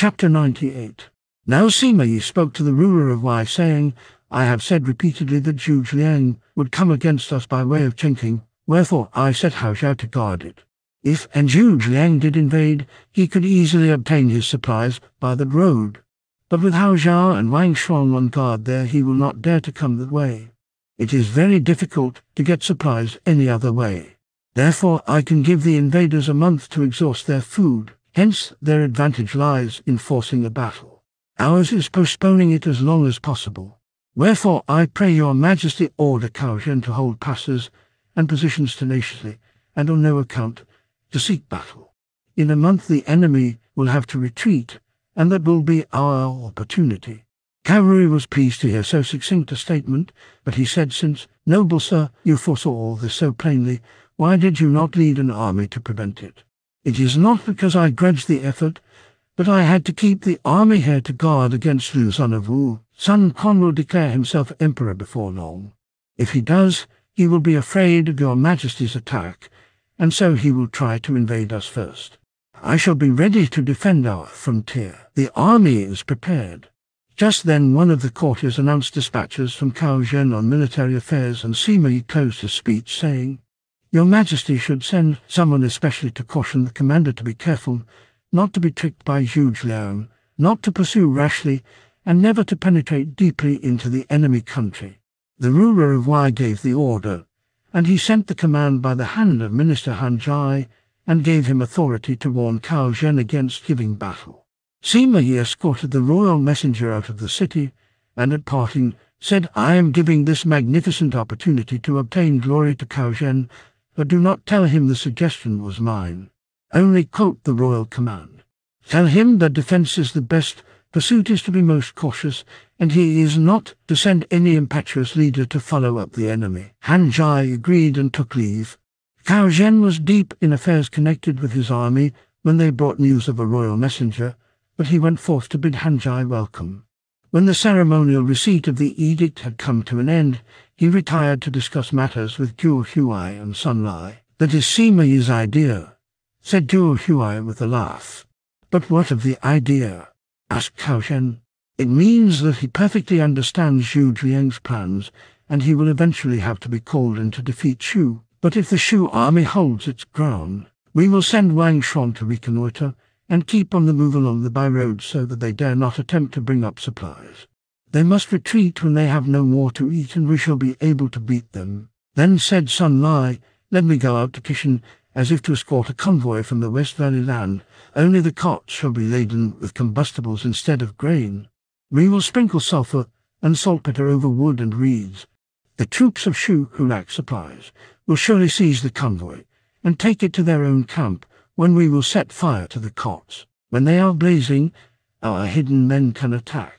Chapter 98 Now Sima Yi spoke to the ruler of Wei, saying, I have said repeatedly that Zhuge Liang would come against us by way of Chencang, wherefore I set Hao Zhao to guard it. If and Zhuge Liang did invade, he could easily obtain his supplies by that road. But with Hao Zhao and Wang Shuang on guard there, he will not dare to come that way. It is very difficult to get supplies any other way. Therefore I can give the invaders a month to exhaust their food. Hence, their advantage lies in forcing a battle. Ours is postponing it as long as possible. Wherefore I pray your majesty order Cao Zhen to hold passes and positions tenaciously, and on no account to seek battle. In a month the enemy will have to retreat, and that will be our opportunity. Cao was pleased to hear so succinct a statement, but he said, Since, noble sir, you foresaw all this so plainly, why did you not lead an army to prevent it? It is not because I grudge the effort, but I had to keep the army here to guard against Lu Xun of Wu. Sun Quan will declare himself emperor before long. If he does, he will be afraid of your majesty's attack, and so he will try to invade us first. I shall be ready to defend our frontier. The army is prepared. Just then one of the courtiers announced dispatches from Cao Zhen on military affairs, and Sima closed his speech, saying, your Majesty should send someone especially to caution the commander to be careful, not to be tricked by Zhuge Liang, not to pursue rashly, and never to penetrate deeply into the enemy country. The ruler of Wei gave the order, and he sent the command by the hand of Minister Han Zhai, and gave him authority to warn Cao Zhen against giving battle. Sima Yi escorted the royal messenger out of the city, and at parting said, I am giving this magnificent opportunity to obtain glory to Cao Zhen but do not tell him the suggestion was mine. Only quote the royal command. Tell him that defence is the best, pursuit is to be most cautious, and he is not to send any impetuous leader to follow up the enemy. Han Jai agreed and took leave. Cao Zhen was deep in affairs connected with his army when they brought news of a royal messenger, but he went forth to bid Han Jai welcome. When the ceremonial receipt of the edict had come to an end, he retired to discuss matters with Guo Huai and Sun Lai. That is Sima Yi's idea, said Guo Huai with a laugh. But what of the idea? asked Cao Zhen. It means that he perfectly understands Zhuge Liang's plans, and he will eventually have to be called in to defeat Shu. But if the Shu army holds its ground, we will send Wang Shuang to reconnoiter, and keep on the move along the by-road so that they dare not attempt to bring up supplies. They must retreat when they have no more to eat, and we shall be able to beat them. Then said Sun Lai, Let me go out to Qishan, as if to escort a convoy from the West Valley land. Only the carts shall be laden with combustibles instead of grain. We will sprinkle sulphur and saltpeter over wood and reeds. The troops of Shu, who lack supplies, will surely seize the convoy and take it to their own camp, when we will set fire to the cots. When they are blazing, our hidden men can attack.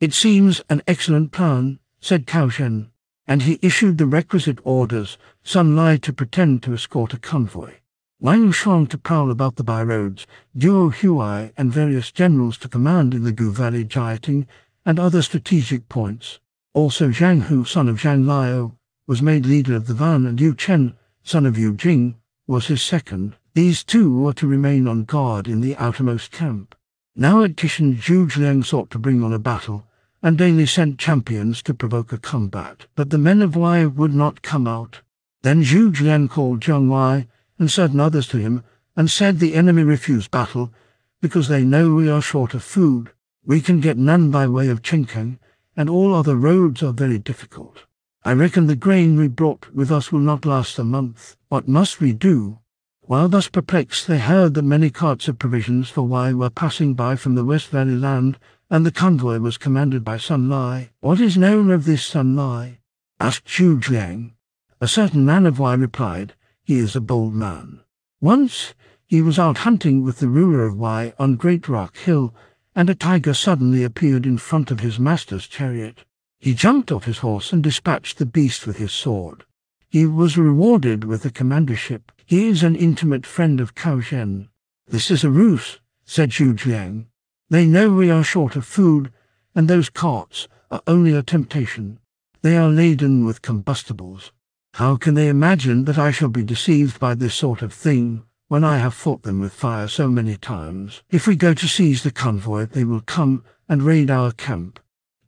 It seems an excellent plan, said Cao Zhen, and he issued the requisite orders, Sun Lai to pretend to escort a convoy. Wang Shuang to prowl about the by-roads, Guo Huai and various generals to command in the Gu Valley Jiating and other strategic points. Also Zhang Hu, son of Zhang Liao, was made leader of the van and Yu Chen, son of Yu Jing, was his second. These two were to remain on guard in the outermost camp. Now at Qishan, Zhuge Liang sought to bring on a battle, and daily sent champions to provoke a combat. But the men of Wei would not come out. Then Zhuge Liang called Jiang Wei and certain others to him, and said the enemy refuse battle, because they know we are short of food. We can get none by way of Chencang, and all other roads are very difficult. I reckon the grain we brought with us will not last a month. What must we do? While thus perplexed, they heard that many carts of provisions for Wei were passing by from the West Valley land, and the convoy was commanded by Sun Lai. What is known of this Sun Lai? asked Zhuge Liang. A certain man of Wei replied, He is a bold man. Once he was out hunting with the ruler of Wei on Great Rock Hill, and a tiger suddenly appeared in front of his master's chariot. He jumped off his horse and dispatched the beast with his sword. He was rewarded with a commandership. He is an intimate friend of Cao Zhen. This is a ruse, said Zhuge Liang. They know we are short of food, and those carts are only a temptation. They are laden with combustibles. How can they imagine that I shall be deceived by this sort of thing? when I have fought them with fire so many times. If we go to seize the convoy, they will come and raid our camp.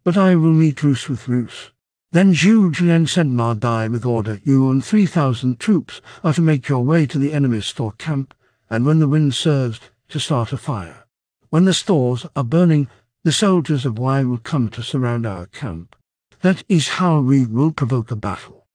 But I will meet Rus with Rus. Then Zhuge Liang sent Ma Dai with order, you and three thousand troops are to make your way to the enemy's store camp, and when the wind serves, to start a fire. When the stores are burning, the soldiers of Wei will come to surround our camp. That is how we will provoke a battle.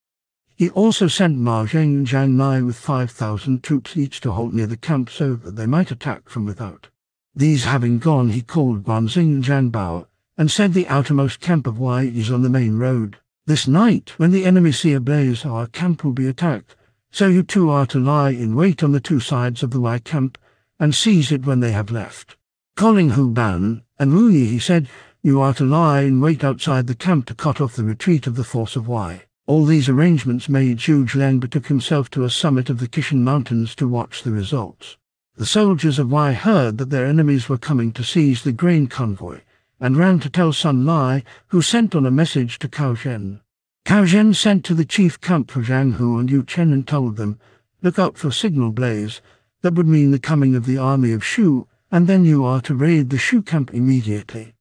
He also sent Ma Zheng and Zhang Nai with 5,000 troops each to halt near the camp so that they might attack from without. These having gone, he called Guanxing and Zhang Bao and said the outermost camp of Wei is on the main road. This night, when the enemy see a blaze, our camp will be attacked. So you two are to lie in wait on the two sides of the Wei camp and seize it when they have left. Calling Hu Ban and Wu Yi, he said, you are to lie in wait outside the camp to cut off the retreat of the force of Wei. All these arrangements made Zhuge Liang betook himself to a summit of the Qishan Mountains to watch the results. The soldiers of Wei heard that their enemies were coming to seize the grain convoy, and ran to tell Sun Lai, who sent on a message to Cao Zhen. Cao Zhen sent to the chief camp for Zhang Hu and Yu Chen and told them, look out for signal blaze. That would mean the coming of the army of Shu, and then you are to raid the Shu camp immediately.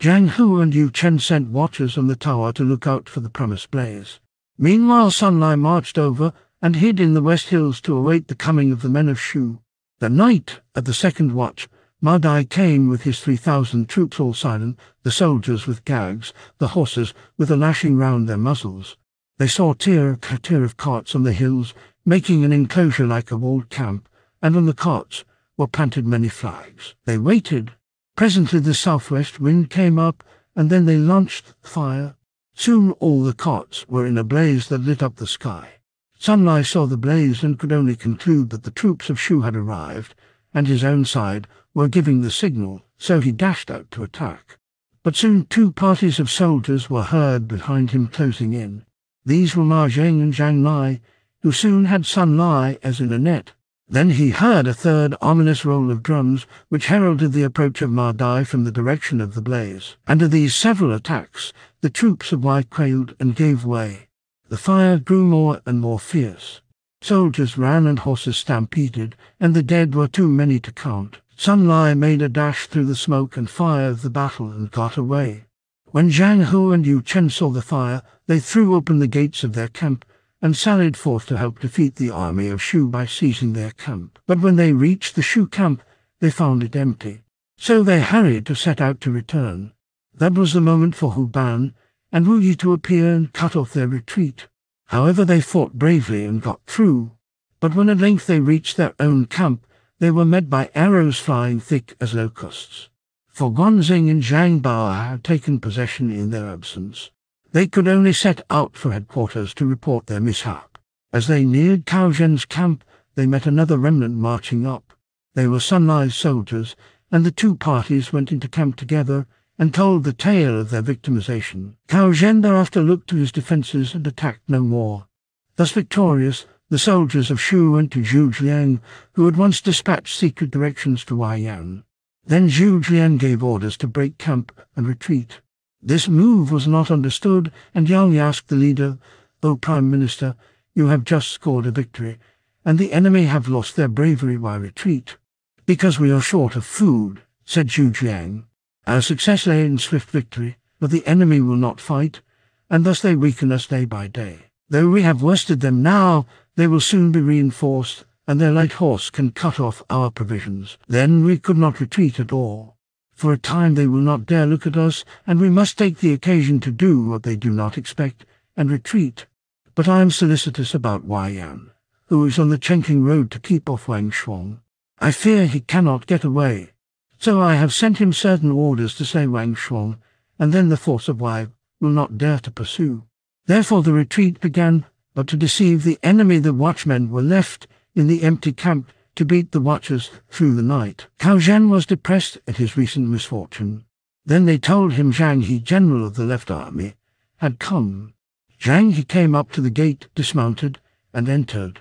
Zhang Hu and Yu Chen sent watchers on the tower to look out for the promised blaze. Meanwhile Sun Lai marched over and hid in the west hills to await the coming of the men of Shu. The night, at the second watch, Ma Dai came with his three thousand troops all silent, the soldiers with gags, the horses with a lashing round their muzzles. They saw tier after tier of carts on the hills, making an enclosure like a walled camp, and on the carts were planted many flags. They waited Presently the southwest wind came up, and then they launched fire. Soon all the cots were in a blaze that lit up the sky. Sun Lai saw the blaze and could only conclude that the troops of Shu had arrived, and his own side were giving the signal, so he dashed out to attack. But soon two parties of soldiers were heard behind him closing in. These were Ma Zheng and Zhang Nai, who soon had Sun Lai as in a net. Then he heard a third ominous roll of drums, which heralded the approach of Ma Dai from the direction of the blaze. Under these several attacks, the troops of Wei quailed and gave way. The fire grew more and more fierce. Soldiers ran and horses stampeded, and the dead were too many to count. Sun Lai made a dash through the smoke and fire of the battle and got away. When Zhang Hu and Yu Chen saw the fire, they threw open the gates of their camp and sallied forth to help defeat the army of Shu by seizing their camp. But when they reached the Shu camp, they found it empty. So they hurried to set out to return. That was the moment for Hu Ban and Wu Yi to appear and cut off their retreat. However, they fought bravely and got through. But when at length they reached their own camp, they were met by arrows flying thick as locusts. For Guanxing and Zhang Bao had taken possession in their absence. They could only set out for headquarters to report their mishap. As they neared Cao Zhen's camp, they met another remnant marching up. They were Sun Lai's soldiers, and the two parties went into camp together and told the tale of their victimization. Cao Zhen thereafter looked to his defences and attacked no more. Thus victorious, the soldiers of Shu went to Zhuge Liang, who had once dispatched secret directions to Wei Yan. Then Zhuge Liang gave orders to break camp and retreat. This move was not understood, and Yang asked the leader, O Prime Minister, you have just scored a victory, and the enemy have lost their bravery by retreat. Because we are short of food, said Zhuge Liang. Our success lay in swift victory, but the enemy will not fight, and thus they weaken us day by day. Though we have worsted them now, they will soon be reinforced, and their light horse can cut off our provisions. Then we could not retreat at all. For a time they will not dare look at us, and we must take the occasion to do what they do not expect, and retreat. But I am solicitous about Wei Yan, who is on the Chencang road to keep off Wang Shuang. I fear he cannot get away. So I have sent him certain orders to say Wang Shuang, and then the force of Wei will not dare to pursue. Therefore the retreat began, but to deceive the enemy the watchmen were left in the empty camp to beat the watchers through the night. Cao Zhen was depressed at his recent misfortune. Then they told him Zhang He, general of the left army, had come. Zhang He came up to the gate, dismounted, and entered.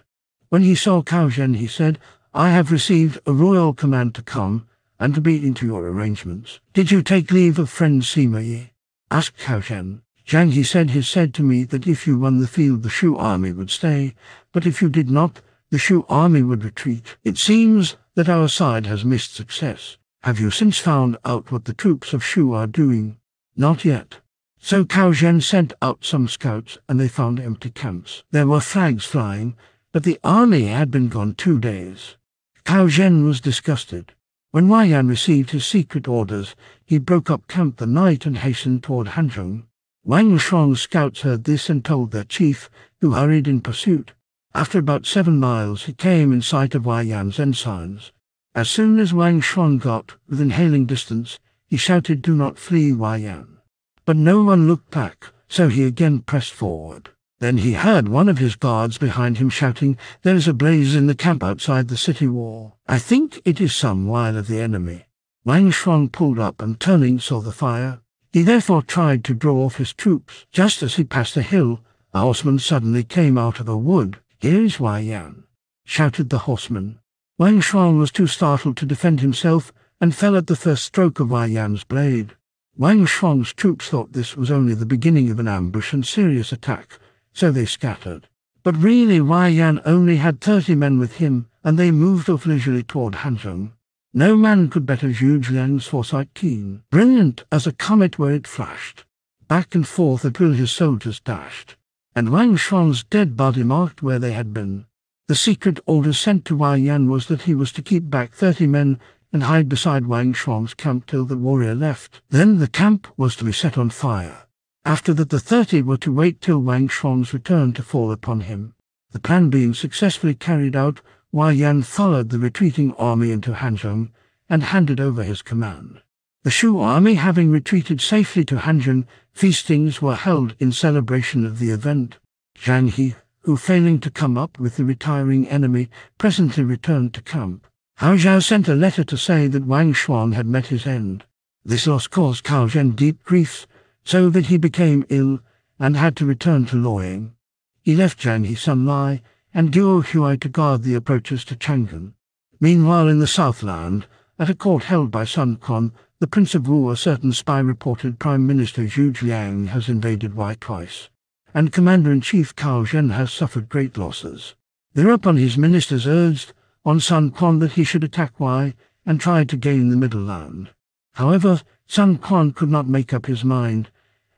When he saw Cao Zhen, he said, I have received a royal command to come and to be into your arrangements. Did you take leave of friend Sima Yi? asked Cao Zhen. Zhang He said he said to me that if you won the field the Shu army would stay, but if you did not, the Shu army would retreat. It seems that our side has missed success. Have you since found out what the troops of Shu are doing? Not yet. So Cao Zhen sent out some scouts and they found empty camps. There were flags flying, but the army had been gone two days. Cao Zhen was disgusted. When Wei Yan received his secret orders, he broke up camp the night and hastened toward Hanzhong. Wang Shuang's scouts heard this and told their chief, who hurried in pursuit. After about seven miles, he came in sight of Wei Yan's ensigns. As soon as Wang Shuang got within hailing distance, he shouted, Do not flee, Wei Yan. But no one looked back, so he again pressed forward. Then he heard one of his guards behind him shouting, There is a blaze in the camp outside the city wall. I think it is some wile of the enemy. Wang Shuang pulled up and turning saw the fire. He therefore tried to draw off his troops. Just as he passed a hill, a horseman suddenly came out of a wood. Here is Wei Yan, shouted the horseman. Wang Shuang was too startled to defend himself and fell at the first stroke of Wei Yan's blade. Wang Shuang's troops thought this was only the beginning of an ambush and serious attack, so they scattered. But really Wei Yan only had thirty men with him, and they moved off leisurely toward Hanzhong. No man could better Zhuge Liang's foresight keen, brilliant as a comet where it flashed. Back and forth will his soldiers dashed and Wang Shuang's dead body marked where they had been. The secret order sent to Wei Yan was that he was to keep back thirty men and hide beside Wang Shuang's camp till the warrior left. Then the camp was to be set on fire. After that the thirty were to wait till Wang Shuang's return to fall upon him. The plan being successfully carried out, Wei Yan followed the retreating army into Hanzhong and handed over his command. The Shu army having retreated safely to Hanzhong, feastings were held in celebration of the event. Zhang He, who failing to come up with the retiring enemy, presently returned to camp. Hao Zhao sent a letter to say that Wang Shuang had met his end. This loss caused Cao Zhen deep grief, so that he became ill and had to return to Luoyang. He left Zhang He Sun Lai and Guo Huai to guard the approaches to Chang'an. Meanwhile in the Southland, at a court held by Sun Quan, the Prince of Wu, a certain spy reported Prime Minister Zhuge Liang has invaded Wei twice, and Commander-in-Chief Cao Zhen has suffered great losses. Thereupon his ministers urged on Sun Quan that he should attack Wei and try to gain the Middle Land. However, Sun Quan could not make up his mind,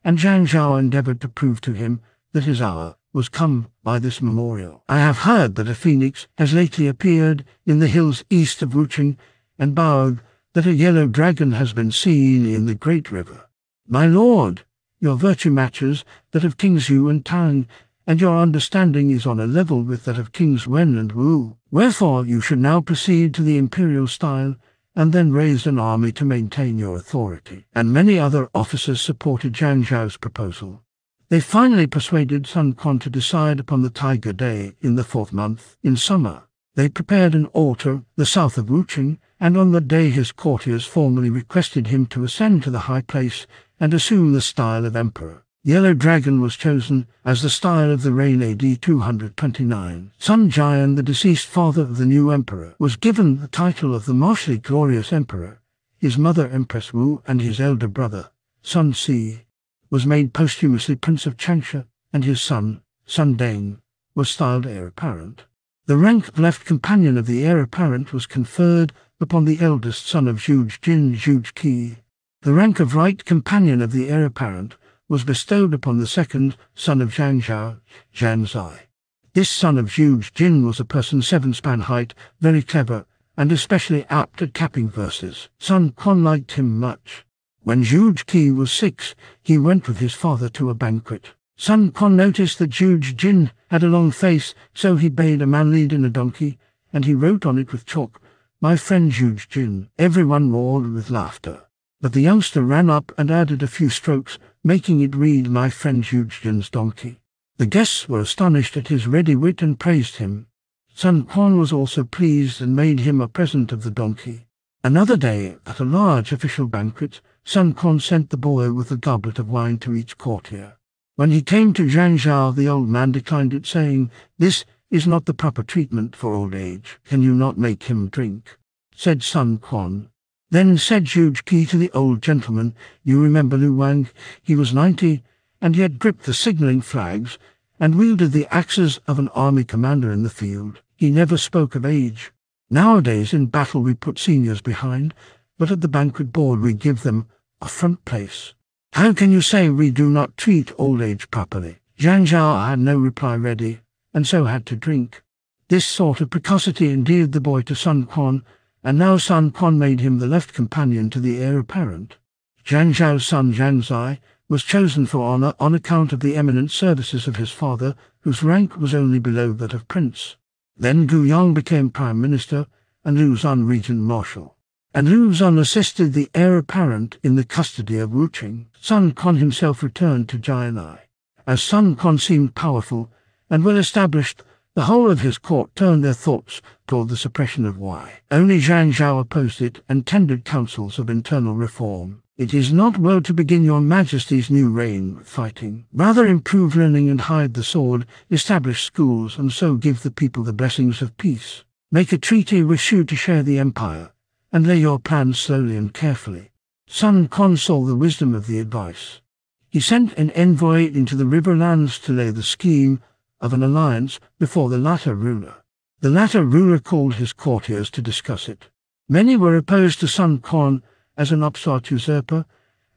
and Zhang Zhao endeavored to prove to him that his hour was come by this memorial. I have heard that a phoenix has lately appeared in the hills east of Wuching and Baog that a yellow dragon has been seen in the great river. My lord, your virtue matches that of Kings Yu and Tang, and your understanding is on a level with that of Kings Wen and Wu. Wherefore you should now proceed to the imperial style, and then raise an army to maintain your authority. And many other officers supported Zhang Zhao's proposal. They finally persuaded Sun Quan to decide upon the Tiger Day in the fourth month, in summer. They prepared an altar, the south of Wuching, and on the day his courtiers formally requested him to ascend to the high place and assume the style of emperor. Yellow Dragon was chosen as the style of the reign AD 229. Sun Jian, the deceased father of the new emperor, was given the title of the martially glorious emperor. His mother, Empress Wu, and his elder brother, Sun Ce, was made posthumously Prince of Changsha, and his son, Sun Deng, was styled heir apparent. The rank of left companion of the heir apparent was conferred upon the eldest son of Zhu Jin Zhu Qi. The rank of right companion of the heir apparent was bestowed upon the second son of Zhang Zhao, Zhang Zai. This son of Zhu Jin was a person seven span height, very clever, and especially apt at capping verses. Sun Quan liked him much. When Zhu Qi was six, he went with his father to a banquet. Sun Quan noticed that Zhu Jin had a long face, so he bade a man lead in a donkey, and he wrote on it with chalk, my friend Zhu Jin. Everyone roared with laughter. But the youngster ran up and added a few strokes, making it read my friend Zhu Jin's donkey. The guests were astonished at his ready wit and praised him. Sun Quan was also pleased and made him a present of the donkey. Another day, at a large official banquet, Sun Quan sent the boy with a goblet of wine to each courtier. When he came to Zhang Zhao, the old man declined it, saying, This is not the proper treatment for old age. Can you not make him drink? said Sun Quan. Then said Zhu Qi to the old gentleman, You remember Lu Wang? He was ninety, and yet gripped the signalling flags and wielded the axes of an army commander in the field. He never spoke of age. Nowadays in battle we put seniors behind, but at the banquet board we give them a front place. How can you say we do not treat old age properly? Zhang Zhao had no reply ready, and so had to drink. This sort of precocity endeared the boy to Sun Quan, and now Sun Quan made him the left companion to the heir apparent. Zhang Zhao's son Zhang Zai was chosen for honour on account of the eminent services of his father, whose rank was only below that of prince. Then Gu Yong became prime minister and Lu Xun regent marshal. And Lu Xun assisted the heir apparent in the custody of Wu Qing. Sun Quan himself returned to Jianye. As Sun Quan seemed powerful and when established, the whole of his court turned their thoughts toward the suppression of Wei. Only Zhang Zhao opposed it and tendered counsels of internal reform. It is not well to begin your majesty's new reign with fighting. Rather improve learning and hide the sword, establish schools, and so give the people the blessings of peace. Make a treaty with Shu to share the empire, and lay your plans slowly and carefully. Sun Quan saw the wisdom of the advice. He sent an envoy into the riverlands to lay the scheme of an alliance before the latter ruler. The latter ruler called his courtiers to discuss it. Many were opposed to Sun Quan as an upstart usurper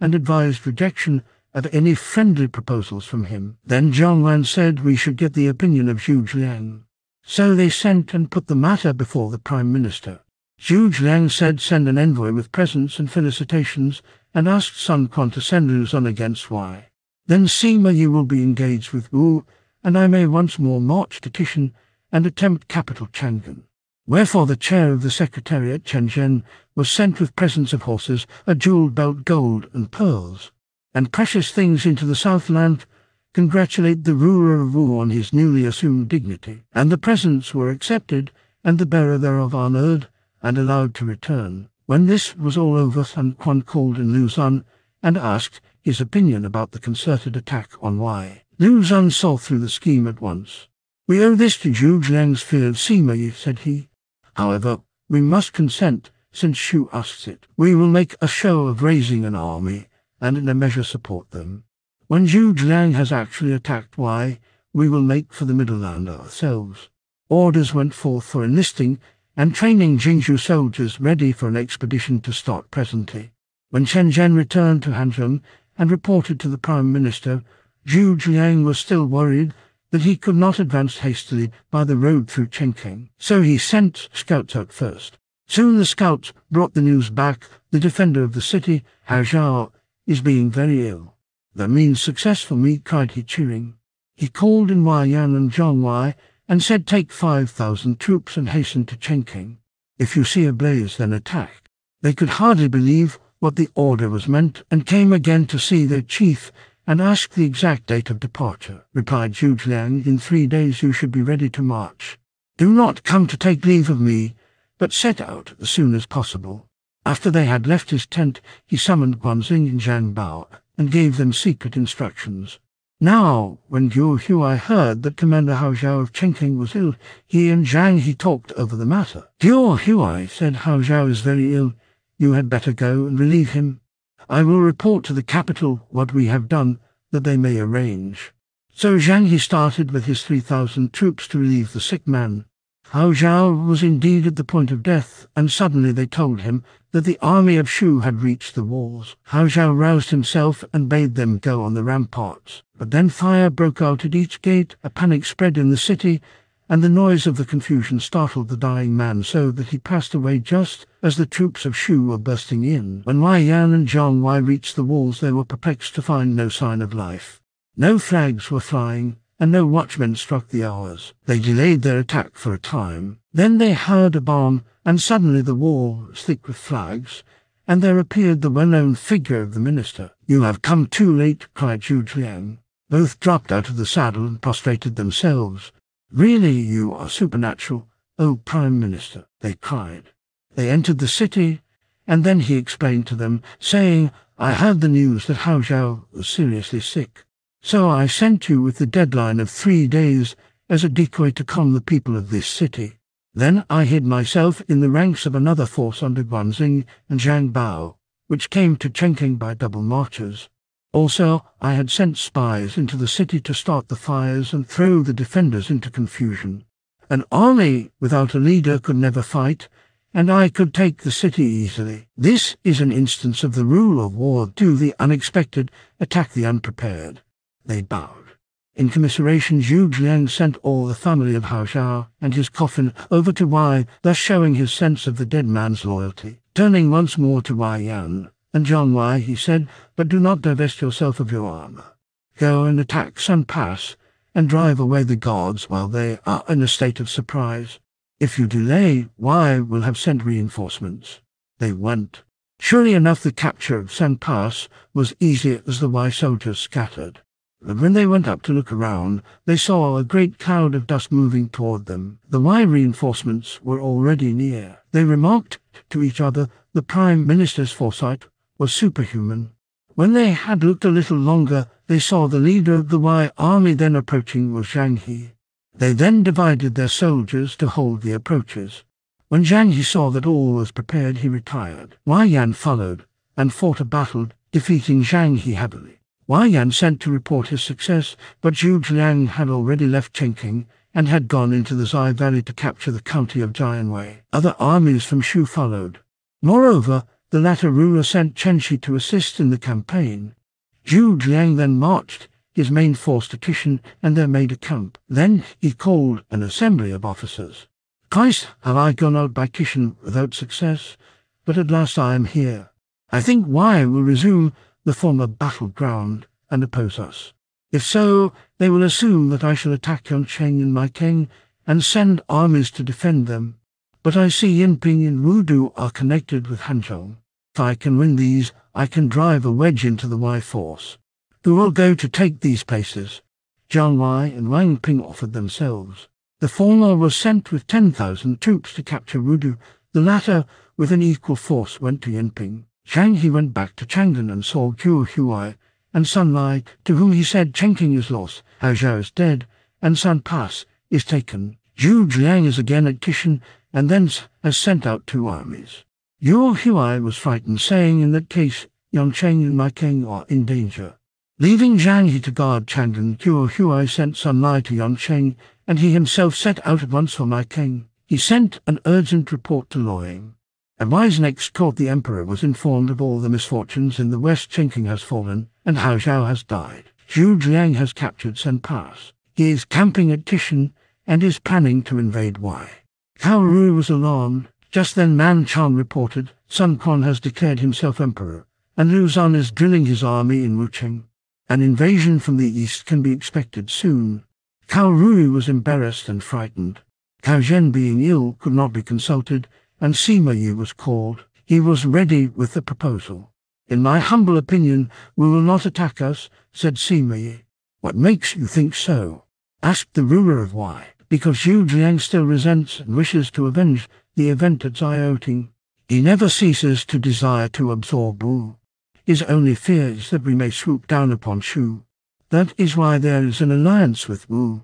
and advised rejection of any friendly proposals from him. Then Zhang Wan said we should get the opinion of Zhuge Liang. So they sent and put the matter before the Prime Minister. Zhuge Liang said send an envoy with presents and felicitations and asked Sun Quan to send Liu Zun against Wei. Then Sima Yi will be engaged with Wu, and I may once more march to Qishan and attempt capital Chang'an. Wherefore the chair of the secretariat Chen was sent with presents of horses, a jewelled belt, gold and pearls, and precious things into the southland, congratulate the ruler of Wu on his newly assumed dignity. And the presents were accepted, and the bearer thereof honoured, and allowed to return. When this was all over, Sun Quan called in Lu Xun and asked his opinion about the concerted attack on Wei. Xun saw through the scheme at once. We owe this to Zhang's feared Sima, said he. However, we must consent since Shu asks it. We will make a show of raising an army, and in a measure support them. When Zhuge Liang has actually attacked Wei, we will make for the Middle Land ourselves. Orders went forth for enlisting and training Jingzhou soldiers ready for an expedition to start presently. When Chen Zhen returned to Hanzhong and reported to the Prime Minister, Zhuge Liang was still worried that he could not advance hastily by the road through Chencang, so he sent scouts out first. Soon the scouts brought the news back. The defender of the city, Hao Zhao, is being very ill. That means success for me, cried he, cheering. He called in Wei Yan and Zhang Wei and said, take five thousand troops and hasten to Chencang. If you see a blaze, then attack. They could hardly believe what the order was meant and came again to see their chief and ask the exact date of departure, replied Zhuge Liang. In three days you should be ready to march. Do not come to take leave of me, but set out as soon as possible. After they had left his tent, he summoned Guanxing and Zhang Bao and gave them secret instructions. Now, when Guo Huai heard that Commander Hao Zhao of Chencang was ill, he and Zhang he talked over the matter. Guo Huai said Hao Zhao is very ill. You had better go and relieve him. I will report to the capital what we have done, that they may arrange. So Zhang He started with his 3,000 troops to relieve the sick man. Hao Zhao was indeed at the point of death, and suddenly they told him that the army of Shu had reached the walls. Hao Zhao roused himself and bade them go on the ramparts. But then fire broke out at each gate, a panic spread in the city, and the noise of the confusion startled the dying man so that he passed away just as the troops of Shu were bursting in. When Wei Yan and Zhang Wei reached the walls, they were perplexed to find no sign of life. No flags were flying, and no watchmen struck the hours. They delayed their attack for a time. Then they heard a bomb, and suddenly the wall was thick with flags, and there appeared the well-known figure of the minister. You have come too late, cried Zhuge Liang. Both dropped out of the saddle and prostrated themselves. Really, you are supernatural, O Prime Minister, they cried. They entered the city, and then he explained to them, saying, I had the news that Hao Zhao was seriously sick. So I sent you with the deadline of three days as a decoy to calm the people of this city. Then I hid myself in the ranks of another force under Guanxing and Zhang Bao, which came to Chencang by double marches. Also, I had sent spies into the city to start the fires and throw the defenders into confusion. An army without a leader could never fight, and I could take the city easily. This is an instance of the rule of war. Do the unexpected, attack the unprepared. They bowed. In commiseration, Zhuge Liang sent all the family of Hao Zhao and his coffin over to Wei, thus showing his sense of the dead man's loyalty. Turning once more to Wei Yan and John Wei, he said, But do not divest yourself of your armor. Go and attack San Pass and drive away the gods while they are in a state of surprise. If you delay, Wei will have sent reinforcements. They went. Surely enough the capture of San Pass was easy as the Wei soldiers scattered. But when they went up to look around, they saw a great cloud of dust moving toward them. The Wei reinforcements were already near. They remarked to each other the Prime Minister's foresight was superhuman. When they had looked a little longer, they saw the leader of the Wei army then approaching was Zhang He. They then divided their soldiers to hold the approaches. When Zhang He saw that all was prepared, he retired. Wei Yan followed and fought a battle, defeating Zhang He heavily. Wei Yan sent to report his success, but Zhuge Liang had already left Chencang and had gone into the Zai Valley to capture the county of Jianwei. Other armies from Shu followed. Moreover, the latter ruler sent Chen Shi to assist in the campaign. Zhuge Liang then marched his main force to Qishan and there made a camp. Then he called an assembly of officers. Twice have I gone out by Qishan without success, but at last I am here. I think Wei will resume the former battleground and oppose us. If so, they will assume that I shall attack Yongcheng and my king and send armies to defend them. But I see Yinping and Wudu are connected with Hanzhong. If I can win these, I can drive a wedge into the Wei force. Who will go to take these places? Jiang Wei and Wang Ping offered themselves. The former was sent with 10,000 troops to capture Wudu. The latter, with an equal force, went to Yinping. Zhang He went back to Chang'an and saw Guo Huai and Sun Lai, to whom he said Chencang is lost, Hao Zhao is dead, and San Pass is taken. Zhuge Liang is again at Qishan, and thence has sent out two armies. Guo Huai was frightened, saying in that case Yongcheng and my king are in danger. Leaving Zhang He to guard Chang'an, Guo Huai sent Sun Lai to Yongcheng, and he himself set out at once for my king. He sent an urgent report to Luoyang. A wise next court the emperor was informed of all the misfortunes in the west Chencang has fallen, and Hao Zhao has died. Zhuge Liang has captured San Pass. He is camping at Qishan and is planning to invade Wei. Cao Rui was alarmed. Just then Man Chan reported Sun Quan has declared himself emperor, and Liu Zhan is drilling his army in Wucheng. An invasion from the east can be expected soon. Cao Rui was embarrassed and frightened. Cao Zhen being ill could not be consulted, and Sima Yi was called. He was ready with the proposal. In my humble opinion, we will not attack us, said Sima Yi. What makes you think so? asked the ruler of Wei. Because Zhuge Liang still resents and wishes to avenge the event at Xiaoting. He never ceases to desire to absorb Wu. His only fear is that we may swoop down upon Shu. That is why there is an alliance with Wu.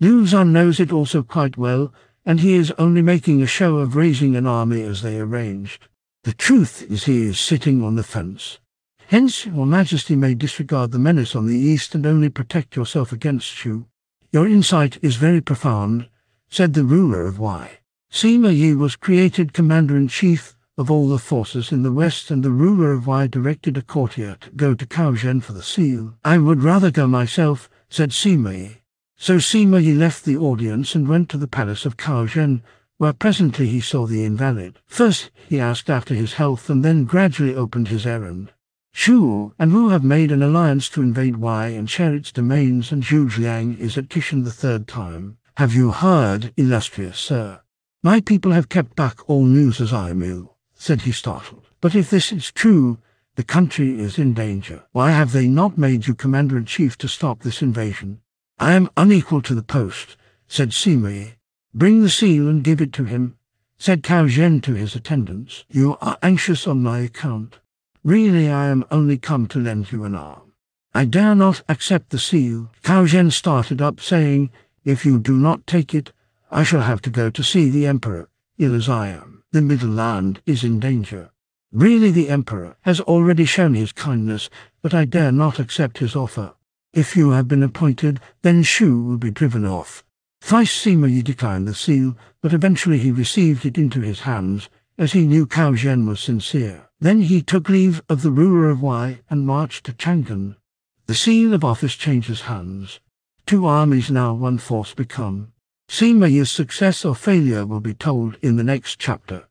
Liu Zhan knows it also quite well and he is only making a show of raising an army as they arranged. The truth is he is sitting on the fence. Hence your majesty may disregard the menace on the east and only protect yourself against Shu. Your insight is very profound, said the ruler of Wei. Sima Yi was created commander-in-chief of all the forces in the west and the ruler of Wei directed a courtier to go to Cao Zhen for the seal. I would rather go myself, said Sima Yi. So Sima Yi left the audience and went to the palace of Cao Zhen, where presently he saw the invalid. First he asked after his health and then gradually opened his errand. Shu and Wu have made an alliance to invade Wei and share its domains and Zhuge Liang is at Qishan the third time. Have you heard, illustrious sir? My people have kept back all news as I knew, said he startled. But if this is true, the country is in danger. Why have they not made you commander-in-chief to stop this invasion? I am unequal to the post, said Sima Yi. Bring the seal and give it to him, said Cao Zhen to his attendants. You are anxious on my account. Really I am only come to lend you an arm. I dare not accept the seal. Cao Zhen started up, saying, If you do not take it, I shall have to go to see the emperor, ill as I am. The Middle Land is in danger. Really the emperor has already shown his kindness, but I dare not accept his offer. If you have been appointed, then Shu will be driven off. Thrice Sima declined the seal, but eventually he received it into his hands, as he knew Cao Zhen was sincere. Then he took leave of the ruler of Wei and marched to Chang'an. The seal of office changes hands. Two armies now one force become. Yi's success or failure will be told in the next chapter.